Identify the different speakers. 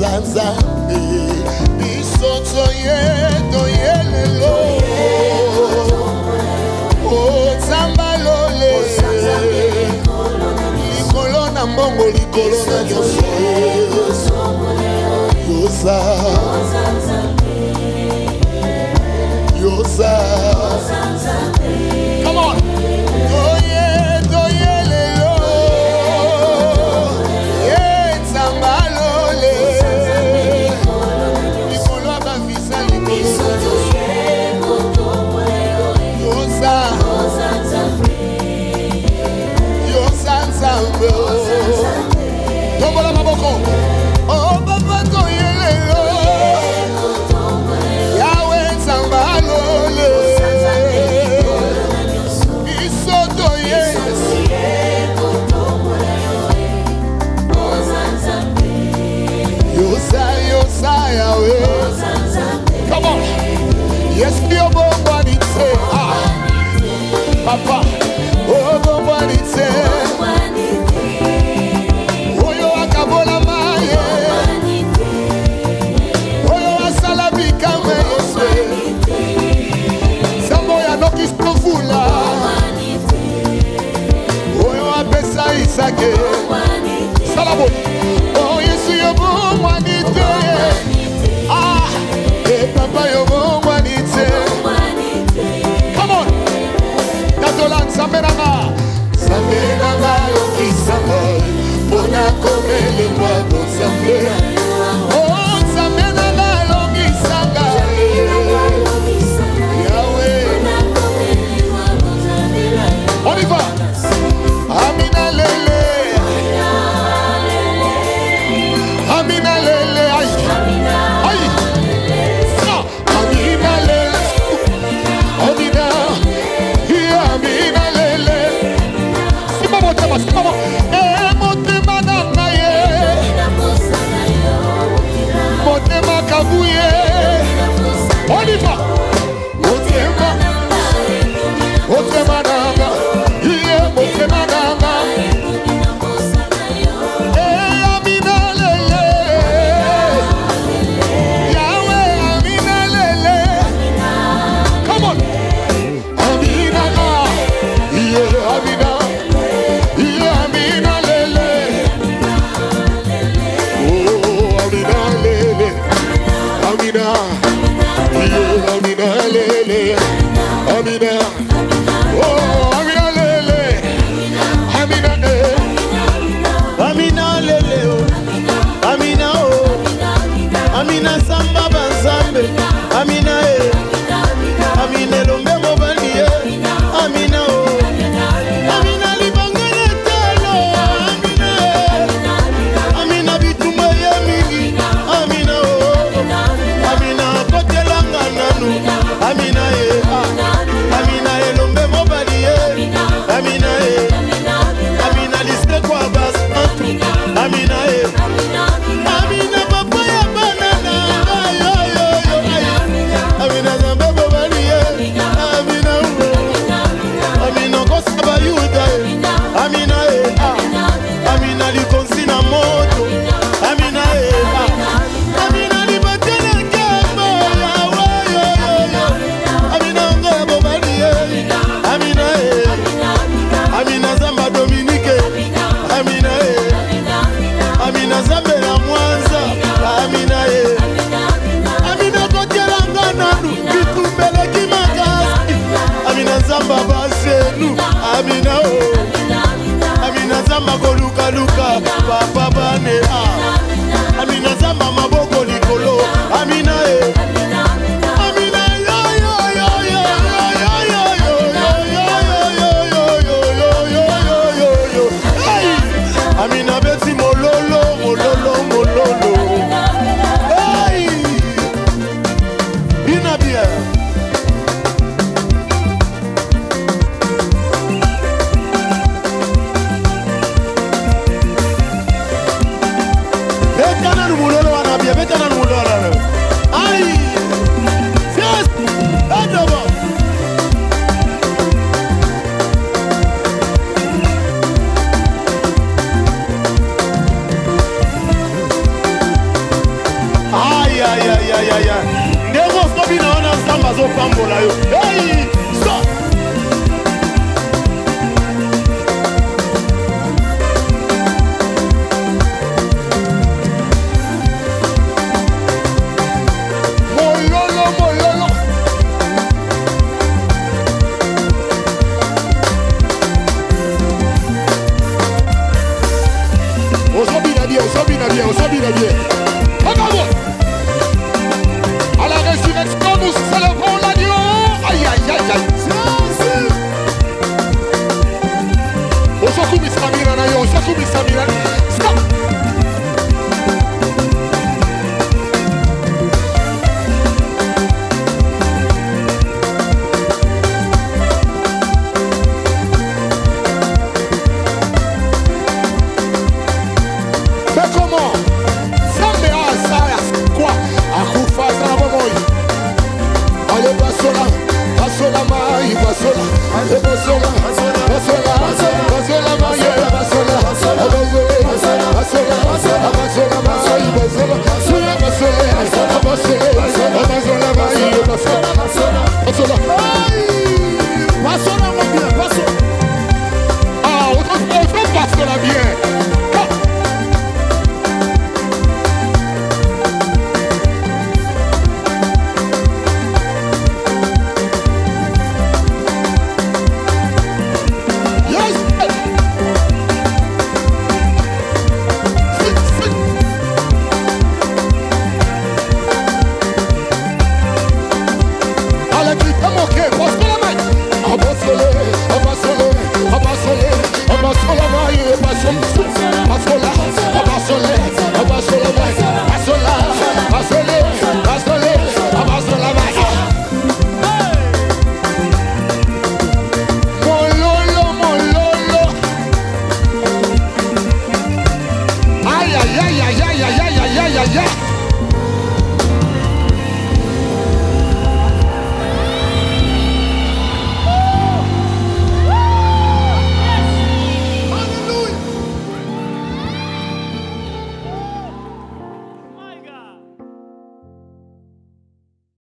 Speaker 1: zanzambe biso toye corona de ouro. Usa. tombola maboko obaba toyelelo yawe nzamba alole biso toye yosa yosa yawe Come on. Yes, nakomelewa kosambela believer. I'll be there.
Speaker 2: A mina bamba maboko likolo amina e amina amina beti mololo mololo mololo ina bien kopambola yo
Speaker 1: ale basola basola mai basola ale basola basola basola mai basola basola basola basola basola mai basola basola basola basola mai basola Electric